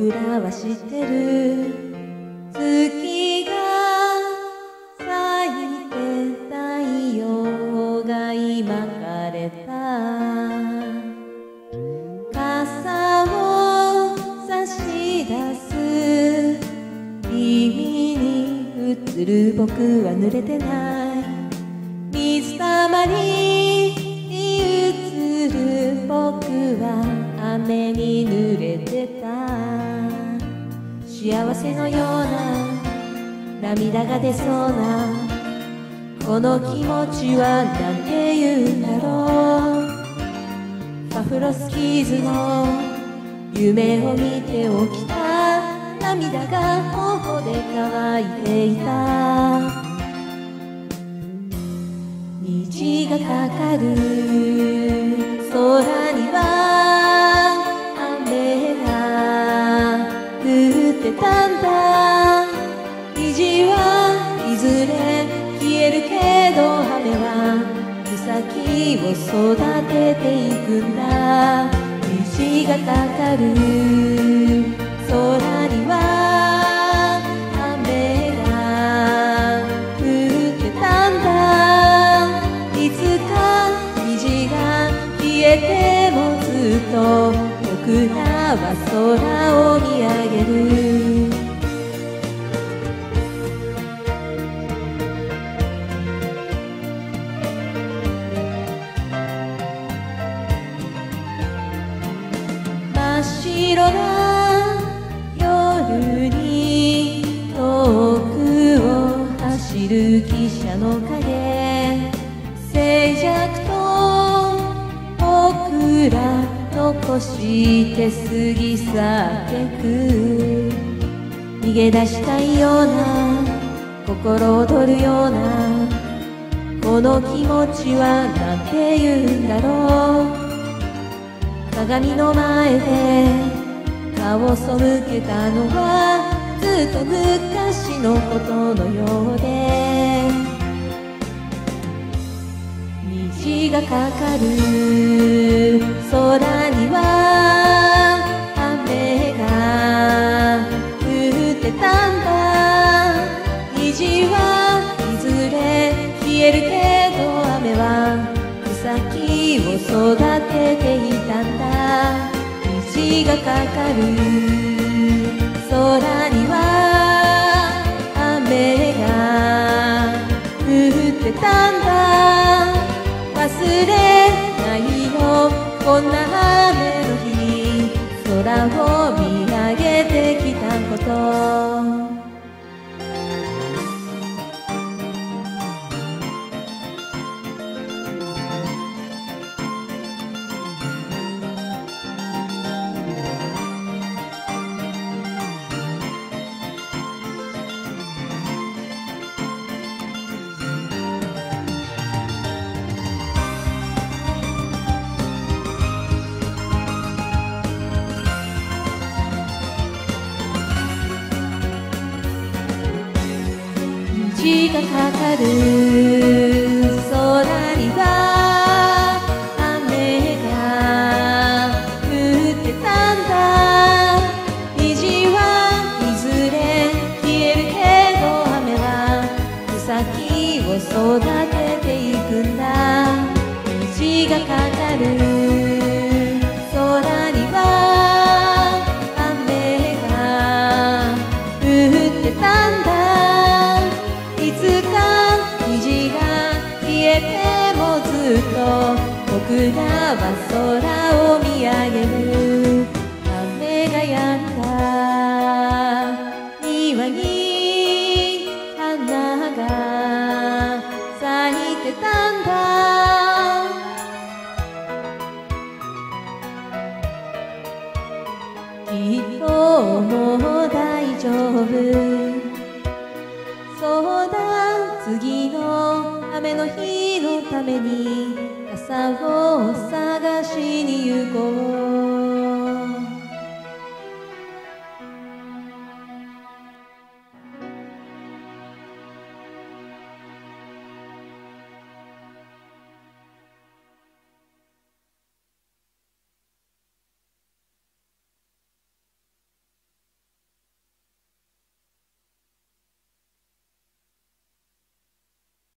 僕らは知ってる。月が咲いて太陽が今枯れた。傘を差し出す。君に映る僕は濡れてない。水たまりに映る僕は雨に濡れてた。幸せのような涙が出そうなこの気持ちはなんて言うんだろう。バフロスキーズの夢を見て起きた涙が頬で乾いていた。虹がかかる。空てたんだ。虹はいずれ消えるけど雨は草木を育てていくんだ。虹がかかる空には雨が降ってたんだ。いつか虹が消えてもずっと僕らは空を見上げる。真っ白な夜に遠くを走る汽車の影。静寂と僕ら残して過ぎ去ってく。逃げ出したいような心躍るようなこの気持ちはなんて言うんだろう。鏡の前で。顔を背けたのはずっと昔のことのようで。虹がかかる空には雨が降ってたんだ虹はいずれ消えるけど草木を育てていたんだ。虹がかかる。空には雨が降ってたんだ。忘れないよ。こんな雨の日に空を見上げてきたこと。虹がかかる空には雨が降ってたんだ。虹はいずれ消えるけど雨は草木を育てていくんだ。虹がかかるてもずっと僕らは空を見上げる。雨が止んだ。庭に花が咲いてたんだ。きっともう大丈夫。雨の日のために傘を探しに行こう。